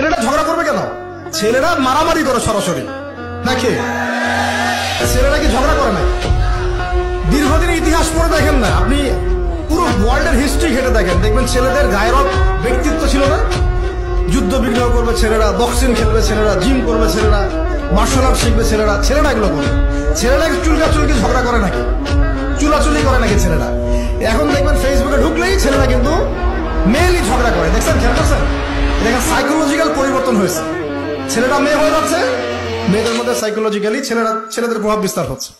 ছেলেরা ঝগড়া করবে কেন? ছেলেরা মারামারি করে সরাসরি। নাকি? ছেলেরা কি ঝগড়া করে না দীর্ঘদিনের ইতিহাস পড়ে দেখেন না। আপনি পুরো ওয়ার্ল্ডের হিস্ট্রি ঘেটে দেখেন। দেখবেন ছেলেদের গায়েরক ব্যক্তিত্ব ছিল না। যুদ্ধ বিগ্রহ করবে ছেলেরা বক্সিং খেলবে ছেলেরা জিম করবে ছেলেরা মার্শাল আর্ট শিখবে ছেলেরা। ছেলেরা এগুলো করবে। ছেলেরা চুলকা চুলকি ঝগড়া করে নাকি? চুলাচুলি করে নাকি ছেলেরা? এখন দেখবেন ফেসবুকে ঢুকলেই ছেলেরা কিন্তু মেয়েলি ঝগড়া করে। দেখছেন? খেয়াল করছেন? দেখেন সাইকোলজিক্যাল পরিবর্তন হয়েছে। ছেলেরা মেয়ে হয়ে যাচ্ছে, মেয়েদের মধ্যে সাইকোলজিক্যালি ছেলেরা ছেলেদের প্রভাব বিস্তার হচ্ছে।